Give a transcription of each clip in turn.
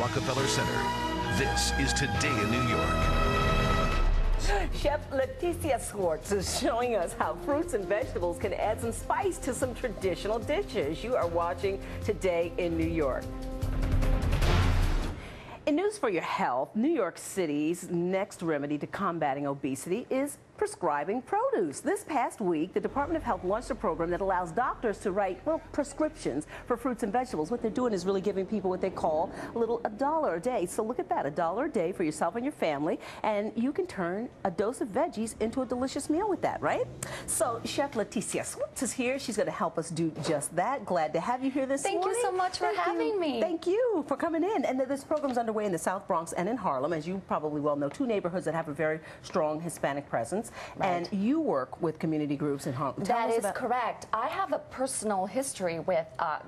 Rockefeller Center. This is Today in New York. Chef Leticia Schwartz is showing us how fruits and vegetables can add some spice to some traditional dishes. You are watching Today in New York. In news for your health, New York City's next remedy to combating obesity is prescribing produce. This past week, the Department of Health launched a program that allows doctors to write, well, prescriptions for fruits and vegetables. What they're doing is really giving people what they call a little a dollar a day. So look at that, a dollar a day for yourself and your family, and you can turn a dose of veggies into a delicious meal with that, right? So Chef Leticia Schwartz is here. She's going to help us do just that. Glad to have you here this Thank morning. you so much for Thank having you. me. Thank you for coming in. And this program's underway in the South Bronx and in Harlem, as you probably well know, two neighborhoods that have a very strong Hispanic presence. Right. And you work with community groups in Harlem. Tell That is correct. I have a personal history with uh,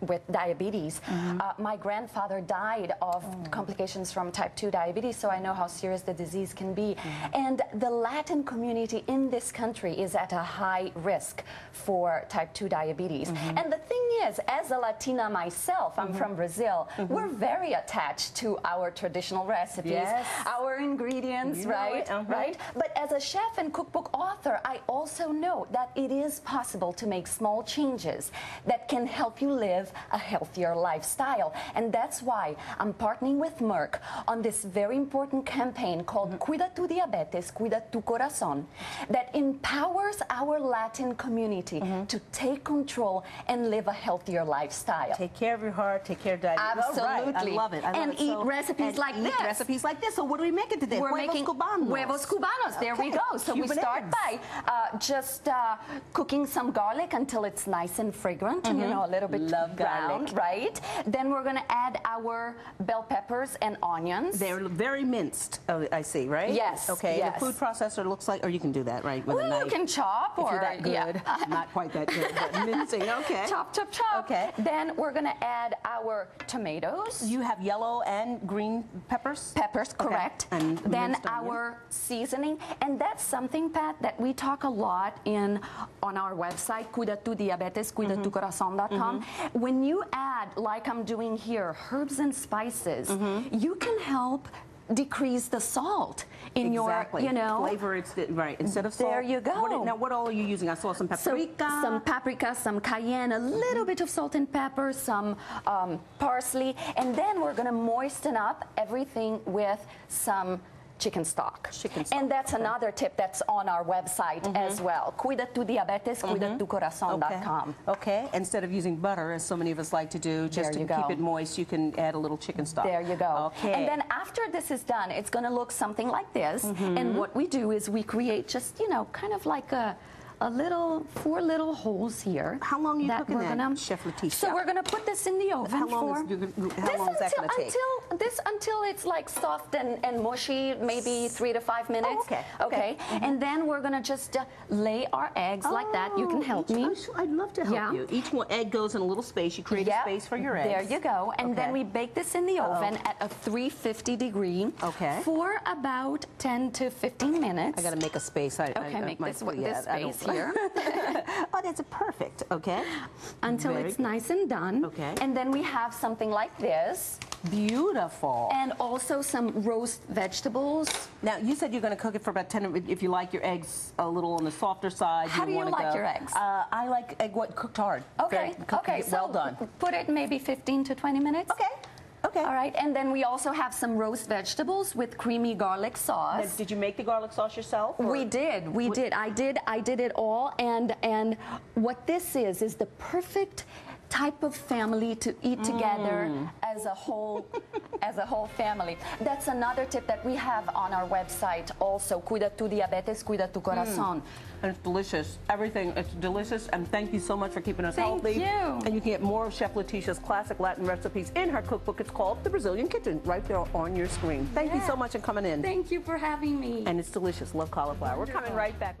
with diabetes. Mm-hmm. Uh, my grandfather died of Oh. complications from type 2 diabetes, so I know how serious the disease can be. Mm-hmm. And the Latin community in this country is at a high risk for type 2 diabetes. Mm-hmm. And the thing is, as a Latina myself, I'm from Brazil, Mm-hmm. we're very attached to our traditional recipes, Yes. our ingredients, You right? it, uh-huh. Right? But as a chef and cookbook author, I also know that it is possible to make small changes that can help you live a healthier lifestyle. And that's why I'm partnering with Merck on this very important campaign called Mm-hmm. Cuida tu Diabetes, Cuida tu Corazón, that empowers our Latin community Mm-hmm. to take control and live a healthier lifestyle. Take care of your heart, take care of diabetes. All right. Absolutely. I love it. I love And it. Recipes like this. recipes like this. So what are we making today? We're Huevos making cubanos. huevos cubanos. There we go. So we start eggs. by uh, just uh, cooking some garlic until it's nice and fragrant, and you know a little bit Mm-hmm. Love brown, garlic. right? Then we're gonna add our bell peppers and onions. They're very minced, oh, I see, right? Yes, Okay, yes. the food processor looks like, or you can do that, right, with a Well, knife. you can chop if or you're that good. yeah. Not quite that good, but mincing, okay. chop, chop, chop. Okay. Then we're gonna add our tomatoes. You have yellow and green peppers? Peppers, Okay. correct. And then our seasoning, and that's something, Pat, that we talk a lot in on our website, cuida tu diabetes, Mm-hmm. cuidatucorazon.com. When you add, like I'm doing here, herbs and spices, Mm-hmm. you can help decrease the salt in exactly. your, you know. Flavor, it's, the- right, instead of salt. There you go. What, now, what all are you using? I saw some So, paprika. some paprika, some cayenne, a little bit of salt and pepper, some um, parsley, and then we're going to moisten up everything with some chicken stock. Chicken stock, And that's okay. another tip that's on our website as well. Cuida tu diabetes, cuida tu corazon.com. Okay. okay, instead of using butter, as so many of us like to do, just to you keep it moist, you can add a little chicken stock. There you go. Okay. And then after this is done, it's going to look something like this. Mm-hmm. And what we do is we create just, you know, kind of like a a little, four little holes here. How long are you that cooking we're that, gonna- Chef Leticia? So we're going to put this in the oven How long for. is- how this long is that until, gonna take? Until this until it's like soft and, and mushy, maybe three to five minutes. okay, Okay. okay. Mm-hmm. And then we're going to just uh, lay our eggs like that. You can Oh, help me. Sure- I'd love to help Yeah. you. Each one egg goes in a little space. You create Yep. a space for your eggs. There you go. And then we bake this in the oven at a 350 degree Okay. for about 10 to 15 minutes. I got to make a space. I, Okay, I, make my- this, this yeah, I space here oh, that's perfect. Okay. until Very it's good. nice and done. Okay. And then we have something like this, Beautiful. and also some roast vegetables. Now, you said you're going to cook it for about 10, if you like your eggs a little on the softer side. How do you like go- your eggs? Uh, I like egg white cooked hard. Okay. Very cooked- okay. Well so done. Put it maybe 15 to 20 minutes. Okay. Okay. All right. And then we also have some roast vegetables with creamy garlic Now, sauce. did you make the garlic sauce yourself? or- We did. We did. I did. I did it all. And and what this is is the perfect type of family to eat together mm. as a whole as a whole family. That's another tip that we have on our website also. Cuida tu diabetes, cuida tu mm. corazón. And it's delicious. Everything, it's delicious. And thank you so much for keeping us Thank healthy. you. And you can get more of Chef Leticia's classic Latin recipes in her cookbook. It's called The Brazilian Kitchen, right there on your screen. Thank you so much for coming in. Thank you for having me. and it's delicious. Love cauliflower. We're coming right back.